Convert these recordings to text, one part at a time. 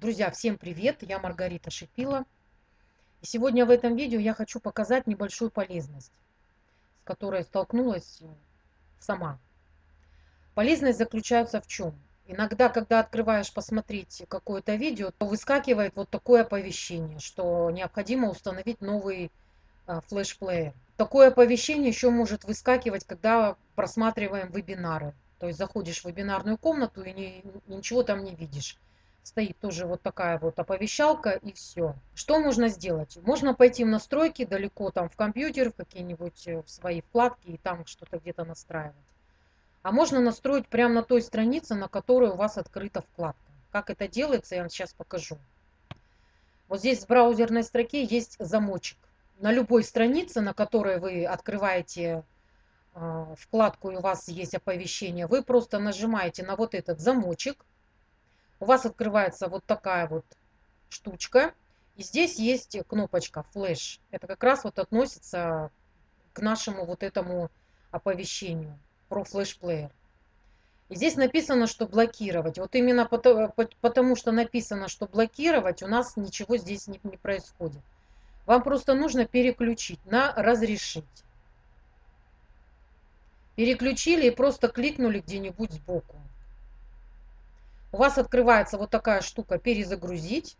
Друзья, всем привет! Я Маргарита Шипила. И сегодня в этом видео я хочу показать небольшую полезность, с которой столкнулась сама. Полезность заключается в чем? Иногда, когда открываешь посмотреть какое-то видео, то выскакивает вот такое оповещение, что необходимо установить новый а, флеш-плеер. Такое оповещение еще может выскакивать, когда просматриваем вебинары. То есть заходишь в вебинарную комнату и ничего там не видишь стоит тоже вот такая вот оповещалка и все. Что можно сделать? Можно пойти в настройки далеко там в компьютер, в какие-нибудь э, свои вкладки и там что-то где-то настраивать. А можно настроить прямо на той странице, на которой у вас открыта вкладка. Как это делается, я вам сейчас покажу. Вот здесь в браузерной строке есть замочек. На любой странице, на которой вы открываете э, вкладку и у вас есть оповещение, вы просто нажимаете на вот этот замочек у вас открывается вот такая вот штучка. И здесь есть кнопочка флеш. Это как раз вот относится к нашему вот этому оповещению про флеш-плеер. И здесь написано, что блокировать. Вот именно потому, потому что написано, что блокировать, у нас ничего здесь не, не происходит. Вам просто нужно переключить на разрешить. Переключили и просто кликнули где-нибудь сбоку у вас открывается вот такая штука перезагрузить.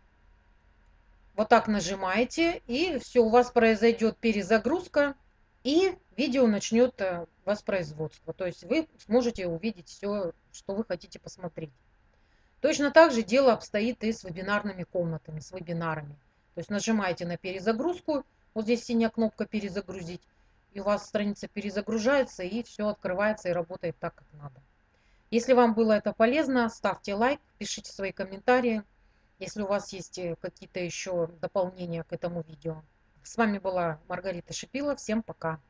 Вот так нажимаете, и все, у вас произойдет перезагрузка, и видео начнет э, воспроизводство. То есть вы сможете увидеть все, что вы хотите посмотреть. Точно так же дело обстоит и с вебинарными комнатами, с вебинарами. То есть нажимаете на перезагрузку, вот здесь синяя кнопка перезагрузить, и у вас страница перезагружается, и все открывается и работает так, как надо. Если вам было это полезно, ставьте лайк, пишите свои комментарии, если у вас есть э, какие-то еще дополнения к этому видео. С вами была Маргарита Шипила. Всем пока!